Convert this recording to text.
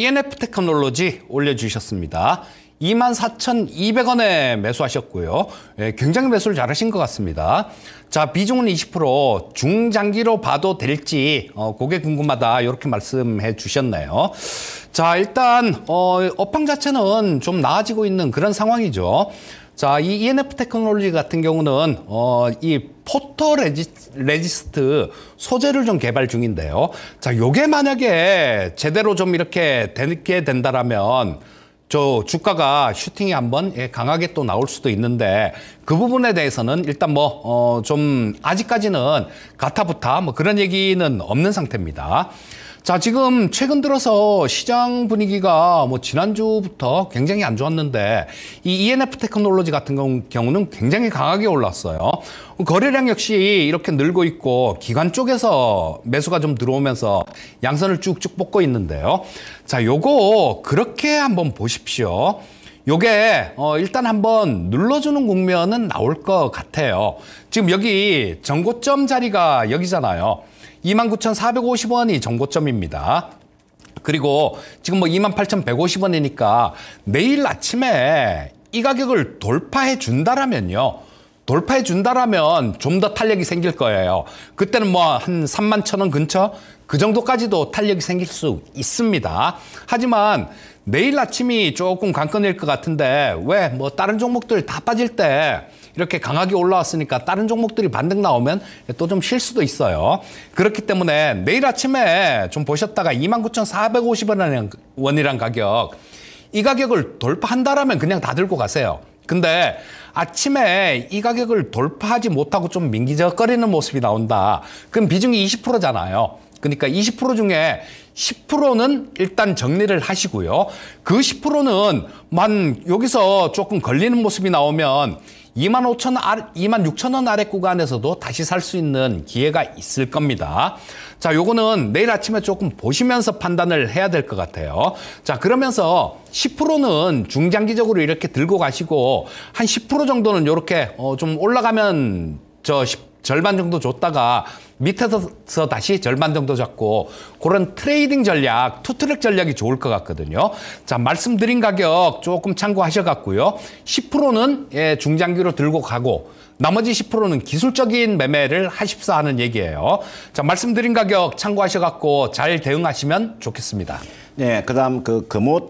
ENF 테크놀로지 올려주셨습니다. 24,200원에 매수하셨고요. 예, 굉장히 매수를 잘하신 것 같습니다. 자, 비중은 20%, 중장기로 봐도 될지, 어, 그게 궁금하다. 이렇게 말씀해 주셨네요. 자, 일단, 어, 업황 자체는 좀 나아지고 있는 그런 상황이죠. 자, 이 ENF 테크놀로지 같은 경우는, 어, 이 photoresist 소재를 좀 개발 중인데요. 자, 요게 만약에 제대로 좀 이렇게 되게 된다라면, 저 주가가 슈팅이 한번 예, 강하게 또 나올 수도 있는데 그 부분에 대해서는 일단 뭐 어 좀 아직까지는 가타부타 뭐 그런 얘기는 없는 상태입니다. 자, 지금 최근 들어서 시장 분위기가 뭐 지난주부터 굉장히 안 좋았는데 이 ENF 테크놀로지 같은 경우는 굉장히 강하게 올랐어요. 거래량 역시 이렇게 늘고 있고 기관 쪽에서 매수가 좀 들어오면서 양선을 쭉쭉 뽑고 있는데요. 자, 요거 그렇게 한번 보십시오. 요게 어 일단 한번 눌러주는 국면은 나올 것 같아요. 지금 여기 정고점 자리가 여기잖아요. 29,450원이 정고점입니다. 그리고 지금 뭐 28,150원이니까 내일 아침에 이 가격을 돌파해 준다라면요. 돌파해 준다라면 좀 더 탄력이 생길 거예요. 그때는 뭐 한 3만 천 원 근처 그 정도까지도 탄력이 생길 수 있습니다. 하지만 내일 아침이 조금 관건일 것 같은데 왜 뭐 다른 종목들 다 빠질 때 이렇게 강하게 올라왔으니까 다른 종목들이 반등 나오면 또 좀 쉴 수도 있어요. 그렇기 때문에 내일 아침에 좀 보셨다가 29,450원이란 가격 이 가격을 돌파한다라면 그냥 다 들고 가세요. 근데 아침에 이 가격을 돌파하지 못하고 좀 민기적거리는 모습이 나온다. 그럼 비중이 20%잖아요. 그러니까 20% 중에 10%는 일단 정리를 하시고요. 그 10%는 만 여기서 조금 걸리는 모습이 나오면 2만 5천 원, 2만 6천 원 아래 구간에서도 다시 살 수 있는 기회가 있을 겁니다. 자, 요거는 내일 아침에 조금 보시면서 판단을 해야 될 것 같아요. 자, 그러면서 10%는 중장기적으로 이렇게 들고 가시고 한 10% 정도는 이렇게 어, 좀 올라가면 저 10, 절반 정도 줬다가 밑에서 다시 절반 정도 잡고 그런 trading 전략, 투트랙 전략이 좋을 것 같거든요. 자, 말씀드린 가격 조금 참고하셔갖고요. 10%는 예, 중장기로 들고 가고 나머지 10%는 기술적인 매매를 하십사 하는 얘기예요. 자, 말씀드린 가격 참고하셔갖고 잘 대응하시면 좋겠습니다. 네, 그다음 그 금옷